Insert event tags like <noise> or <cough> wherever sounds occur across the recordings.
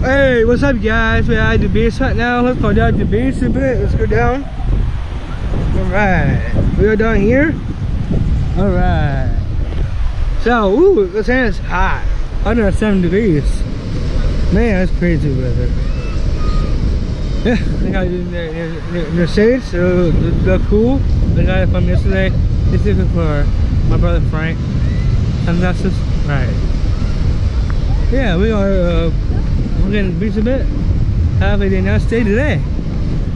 Hey, what's up guys? We're at the base right now. Let's go down to the base a bit. Let's go down. Alright. We are down here. Alright. So, ooh, the sand is hot. 107 degrees. Man, that's crazy weather. Yeah, I got the, the, the shades, so they're cool. I got it from yesterday. This is for my brother Frank. Sunglasses. Right. Yeah, we are uh, we're getting beach a bit. Have a nice day today.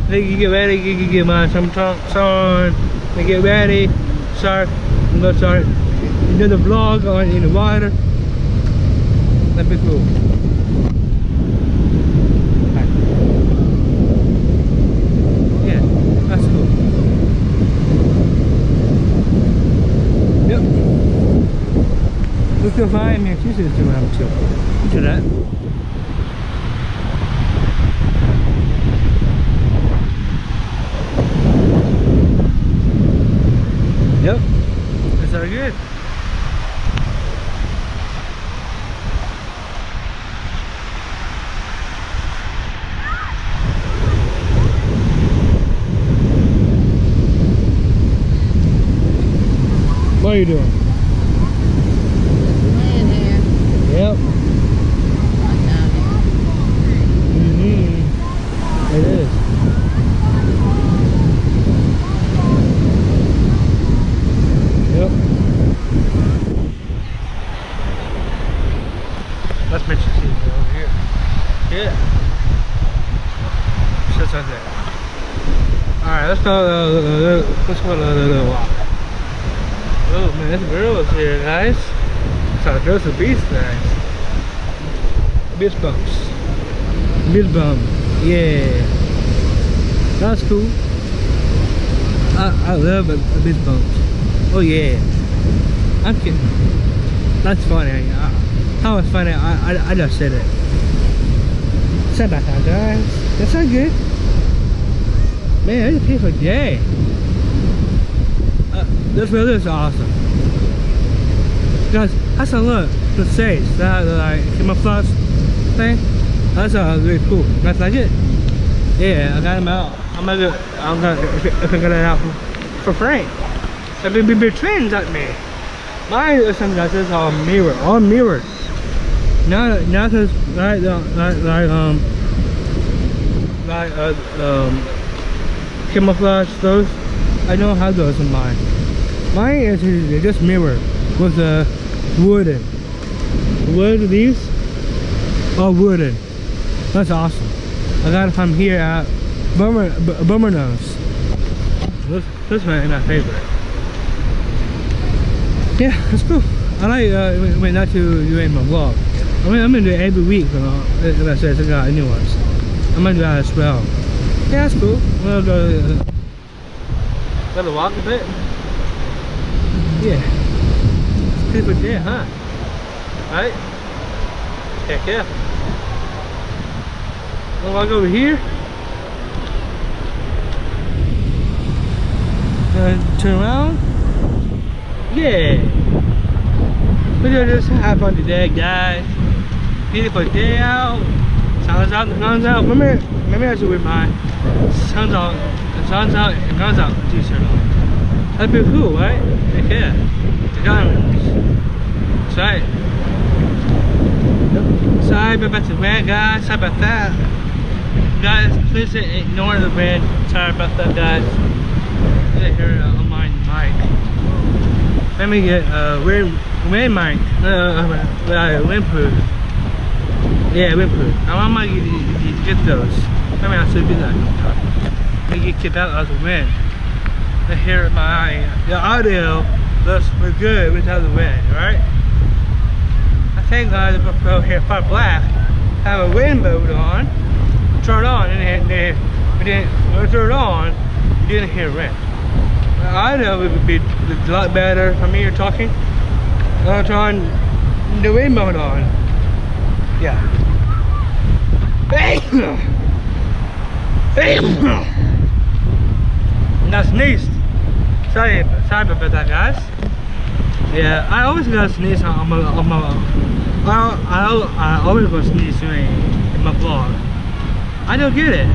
They can get ready, you can get my some trunks on, and get ready. Start, I'm gonna start do the vlog on in the water. That'd be cool. Yeah, that's cool. Yep. Look at my Massachusetts around too. Look at that. Yep. That's all good. What are you doing? Laying here. Yep. Hot down here. Mm-hmm. It is. Yep. Let's over here. Yeah. Sits right there. Alright, let's go uh, let's go a little, little walk. Oh man, this girl is here, guys. So there's a beast, guys. Beast bumps. Beast bump. Yeah. That's cool. I, I love a, a beast bumps. Oh yeah. I'm kidding. That's funny. I, how funny? I, I, I just said it. Back out, guys. That's not good. Man, it's a beautiful day. Uh, this weather is awesome. Guys, that's a look. The stage, that like camouflage thing. That's uh, really cool. That's like it. Yeah, I got them out. I'm gonna, I'm gonna, if I get out for, for Frank. They've been, been, been twins at me. My sunglasses are mirrored, all mirrored. Not, not as like, like, like um, like uh, um, camouflage those. I don't have those in mine. Mine is just mirror with a wooden. Wood these are wooden. That's awesome. I got it from here at Bummer Bummer Nose. This this one is my favorite. Yeah, that's cool. I like uh wait not to do in my vlog. I mean I'm gonna do it every week, you know, I said I got new ones. I'm gonna do that as well. Yeah, that's cool. We'll go uh, gotta walk a bit. Yeah. It's good for day, huh? Right? Heck yeah. We'll walk over here. Uh, turn around. Yeah. We're gonna just have fun today, guys. Beautiful day out. Sun's out, the sun's out. Remember, remember I should wear my sun's out, the sun's out, and guns out t-shirt on. That'd be cool, right? Yeah. The guns. That's right. Sorry about the wind, guys. Sorry about that. Guys, please ignore the wind. Sorry about that, guys. I hear on my mic. Let me get a uh, wind, wind mic. Uh, uh, windproof. Yeah, windproof. I might get, get those. I mean, I should be that. Let me get kept out of the wind. I hear my the audio looks good without the wind, right? I think guys, if I go here far black, have a wind mode on, turn on, and then we didn't when I turn on, you didn't hear wind. I know it would be a lot better for me you're talking. I'll turn the wind mode on. Yeah. <coughs> That's sneezed. Sorry, sorry about that, guys. Yeah, I always gonna sneeze on my, on my, I, I, I always gonna sneeze during my vlog. I don't get it.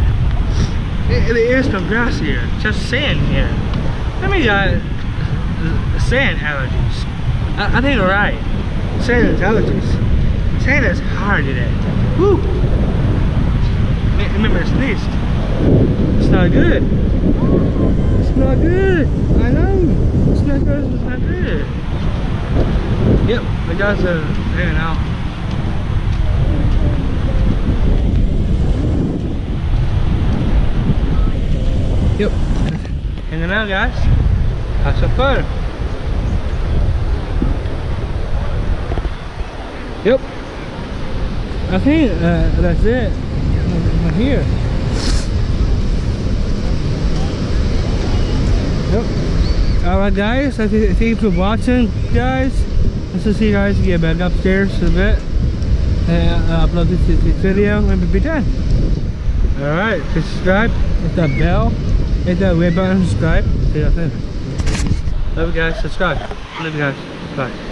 It, it is no grass here, just sand here. I mean, uh, sand allergies. I, I think alright. Sand is allergies. Sand is hard today. Woo! Me- Remember, it's least. It's not good. It's not good. I know. It's not good. It's not good. Yep, the guys are hanging out. Yep. Hanging out, guys. Have some fun. Yep. I think uh, that's it. I'm here. Yep. Alright guys, I th thank you for watching guys. Let's just see you guys get back upstairs a bit. And uh, upload this, this video and we'll be done. Alright, subscribe, hit that bell, hit that red button, subscribe. See you soon. Love you guys, subscribe. Love you guys. Bye.